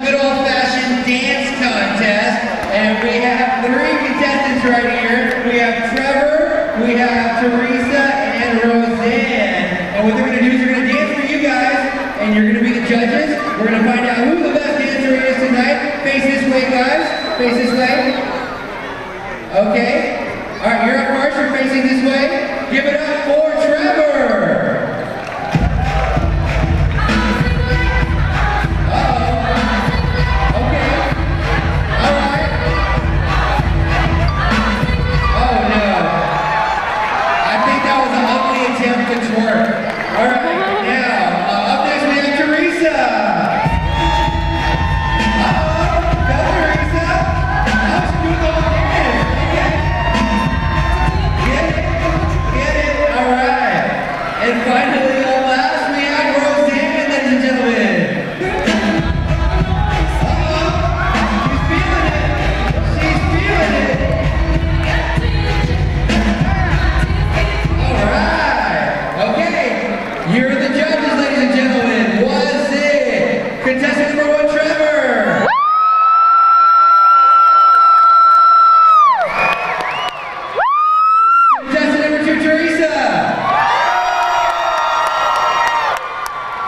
Good old-fashioned dance contest, and we have three contestants right here. We have Trevor, we have Teresa, and Roseanne. And what they're gonna do is they're gonna dance for you guys, and you're gonna be the judges. We're gonna find out who the best dancer is tonight. Face this way, guys. Face this way. Okay. All right, you're up first. And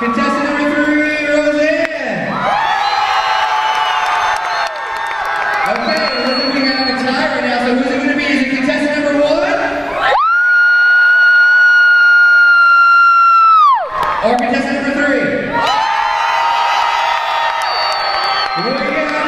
Contestant number three, Roseanne. Okay, it looks like we got a tie right now, so who's it going to be? Is it contestant number one? Or contestant number three? Here we go.